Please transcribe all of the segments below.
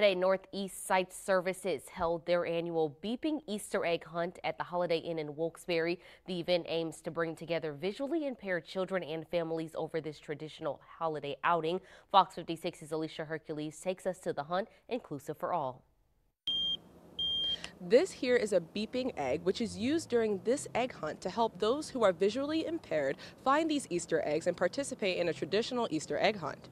Today, Northeast Sight Services held their annual Beeping Easter Egg Hunt at the Holiday Inn in Wilkes-Barre. The event aims to bring together visually impaired children and families over this traditional holiday outing. Fox 56's Alicia Hercules takes us to the hunt, inclusive for all. This here is a beeping egg, which is used during this egg hunt to help those who are visually impaired find these Easter eggs and participate in a traditional Easter egg hunt.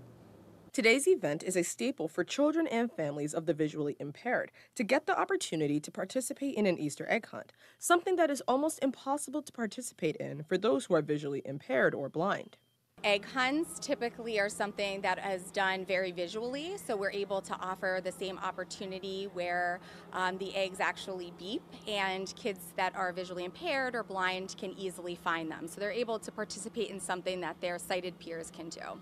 Today's event is a staple for children and families of the visually impaired to get the opportunity to participate in an Easter egg hunt, something that is almost impossible to participate in for those who are visually impaired or blind. Egg hunts typically are something that is done very visually, so we're able to offer the same opportunity where um, the eggs actually beep and kids that are visually impaired or blind can easily find them. So they're able to participate in something that their sighted peers can do.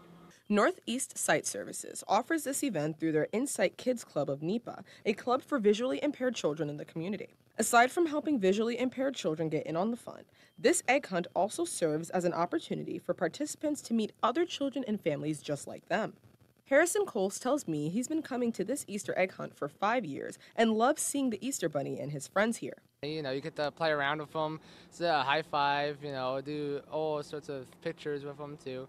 Northeast Sight Services offers this event through their Insight Kids Club of NEPA, a club for visually impaired children in the community. Aside from helping visually impaired children get in on the fun, this egg hunt also serves as an opportunity for participants to meet other children and families just like them. Harrison Kolc tells me he's been coming to this Easter egg hunt for five years and loves seeing the Easter Bunny and his friends here. You know, you get to play around with them, say a uh, high five, you know, do all sorts of pictures with them too.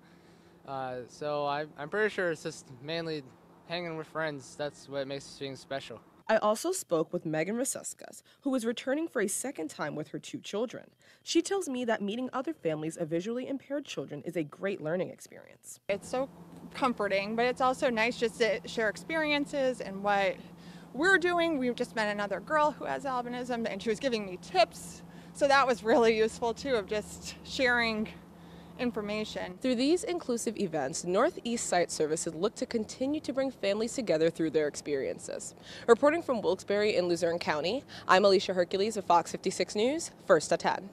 Uh, so I, I'm pretty sure it's just mainly hanging with friends. That's what makes things special. I also spoke with Megan Ruseskas, who is returning for a second time with her two children. She tells me that meeting other families of visually impaired children is a great learning experience. It's so comforting, but it's also nice just to share experiences and what we're doing. We've just met another girl who has albinism, and she was giving me tips. So that was really useful too, of just sharing information. Through these inclusive events, Northeast Sight Services look to continue to bring families together through their experiences. Reporting from Wilkes-Barre in Luzerne County, I'm Alicia Hercules of Fox 56 News, First at 10.